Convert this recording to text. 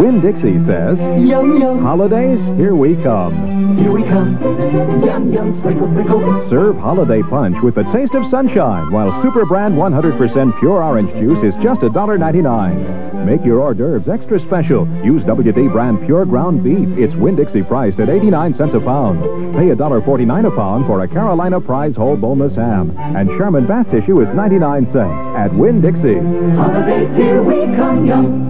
Winn-Dixie says, Yum, yum. Holidays, here we come. Here we come. Yum, yum. Sprinkle, sprinkle. Serve holiday punch with the taste of sunshine, while Super Brand 100% pure orange juice is just $1.99. Make your hors d'oeuvres extra special. Use WD brand pure ground beef. It's Winn-Dixie priced at 89 cents a pound. Pay $1.49 a pound for a Carolina Prize whole boneless ham. And Charmin bath tissue is 99 cents at Winn-Dixie. Holidays, here we come. Yum.